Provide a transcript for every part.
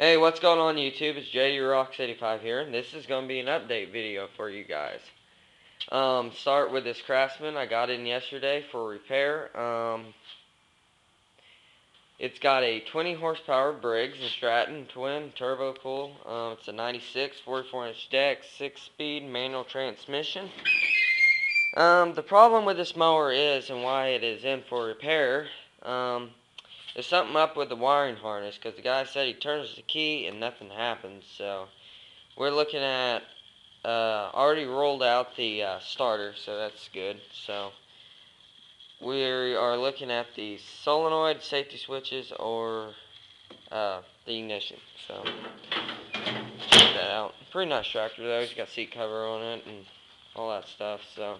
Hey, what's going on YouTube? It's JDRocks85 here, and this is going to be an update video for you guys. Um, start with this Craftsman. I got in yesterday for repair. Um, it's got a 20 horsepower Briggs & Stratton twin turbo cool. Um, it's a 96 44 inch deck, 6 speed manual transmission. Um, the problem with this mower is, and why it is in for repair, um, there's something up with the wiring harness because the guy said he turns the key and nothing happens. So we're looking at uh, already rolled out the uh, starter, so that's good. So we are looking at the solenoid safety switches or uh, the ignition. So check that out. Pretty nice tractor though. It's got seat cover on it and all that stuff. So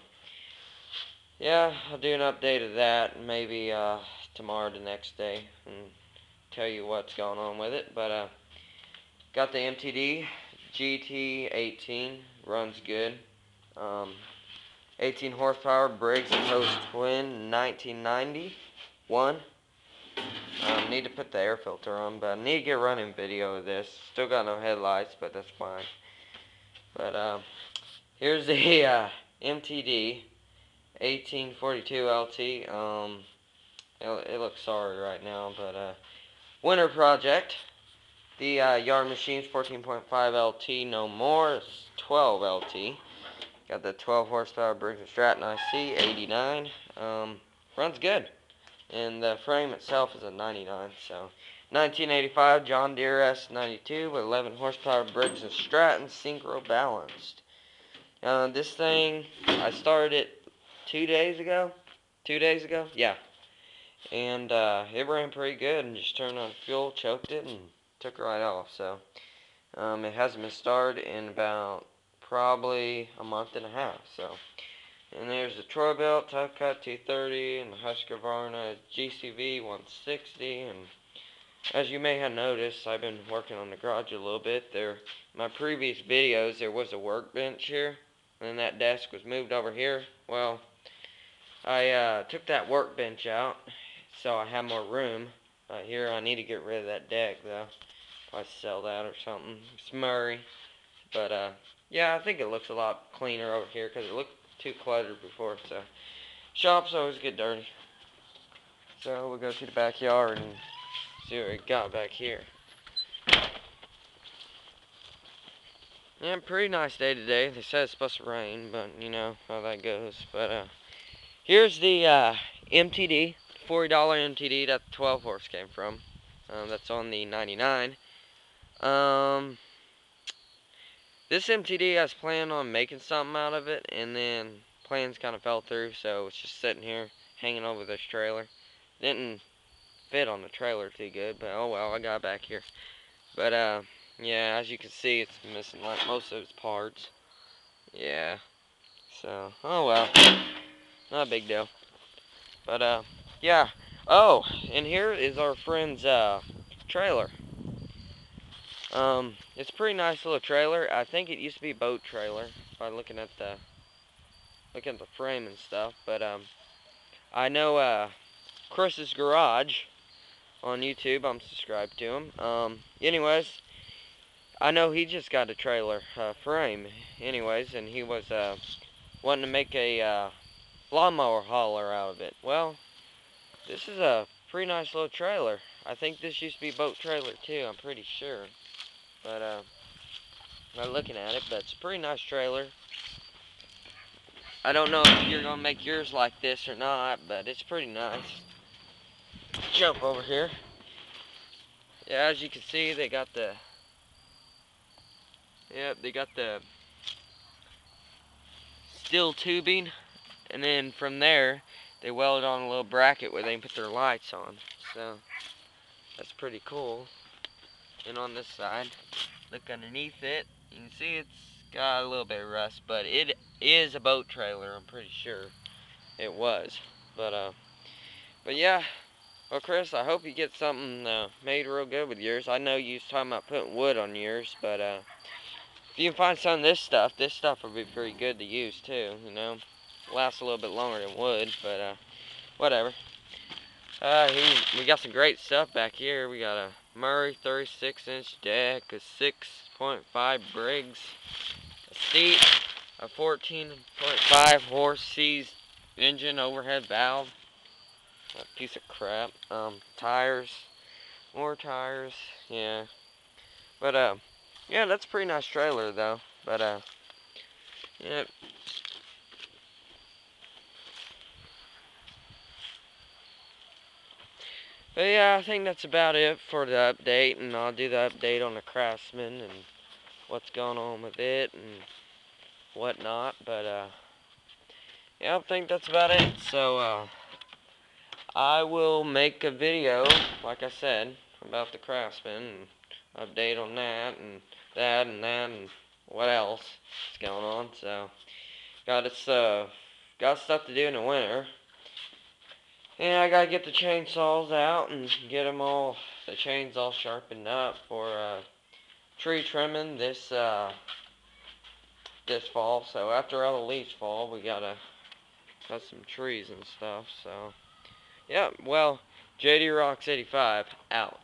yeah, I'll do an update of that. Maybe uh, tomorrow the next day and tell you what's going on with it. But uh, got the MTD GT18 runs good. Um, 18 horsepower Briggs & Post Twin 1991. Um, need to put the air filter on, but I need to get running video of this. Still got no headlights, but that's fine. But uh, here's the uh, MTD 1842 LT. Um, it, it looks sorry right now, but uh, winter project. The uh, Yard Machines 14.5 LT, no more. It's 12 LT. Got the 12 horsepower Briggs & Stratton IC, 89. Um, runs good. And the frame itself is a 99, so 1985 John Deere S92 with 11 horsepower Briggs & Stratton synchro balanced. Uh, this thing, I started it two days ago. Two days ago? Yeah, and uh, it ran pretty good and just turned on fuel, choked it, and took it right off. So um, it hasn't been started in about probably a month and a half. So and there's the Troy-Bilt TuffCut 230 and the Husqvarna GCV 160 and as you may have noticed, I've been working on the garage a little bit. There, my previous videos, there was a workbench here, and then that desk was moved over here. Well, I uh, took that workbench out so I have more room. Here I need to get rid of that deck though. Probably sell that or something. It's Murray. But uh, yeah, I think it looks a lot cleaner over here because it looked too cluttered before. So shops always get dirty. So we'll go to the backyard and see what we got back here. Yeah, pretty nice day today. They said it's supposed to rain, but you know how that goes. But uh, here's the uh, MTD $40 MTD that the 12 horse came from. Um, that's on the 99. Um, this MTD I was planning on making something out of it, and then plans kind of fell through, so it's just sitting here hanging over this trailer. Didn't fit on the trailer too good, but oh well, I got back here. But uh, yeah, as you can see, it's missing like most of its parts. Yeah. So, oh well, not a big deal. But uh, yeah. Oh, and here is our friend's uh, trailer. Um, it's a pretty nice little trailer. I think it used to be a boat trailer by looking at the looking at the frame and stuff. But um, I know uh, Chris's Garage on YouTube. I'm subscribed to him. Um, anyways, I know he just got a trailer uh, frame. Anyways, and he was uh, wanting to make a uh, lawnmower hauler out of it. Well, this is a pretty nice little trailer. I think this used to be boat trailer too, I'm pretty sure. But, uh, not looking at it, but it's a pretty nice trailer. I don't know if you're going to make yours like this or not, but it's pretty nice. Jump over here. Yeah, as you can see, they got the, yep, they got the steel tubing, and then from there, they welded on a little bracket where they can put their lights on. So that's pretty cool. And on this side, look underneath it, you can see it's got a little bit of rust, but it is a boat trailer, I'm pretty sure. It was. But uh but yeah. Well Chris, I hope you get something uh, made real good with yours. I know you was talking about putting wood on yours, but uh if you can find some of this stuff, this stuff would be pretty good to use too, you know lasts a little bit longer than wood, but uh, whatever. Uh, he, we got some great stuff back here. We got a Murray 36 inch deck, a 6.5 Briggs, a seat, a 14.5 horse seized engine overhead valve, a piece of crap, um, tires, more tires, yeah, but, uh, yeah, that's pretty nice trailer, though, but, uh, yeah, But yeah, I think that's about it for the update, and I'll do the update on the Craftsman and what's going on with it and whatnot. But uh, yeah, I think that's about it. So uh, I will make a video, like I said, about the Craftsman and update on that and that and that and what else is going on. So got its uh, got stuff to do in the winter. And I gotta get the chainsaws out and get them all, the chains all sharpened up for uh, tree trimming this uh, this fall. So after all the leaves fall, we gotta cut some trees and stuff. So yeah, well, JD Rocks 85 out.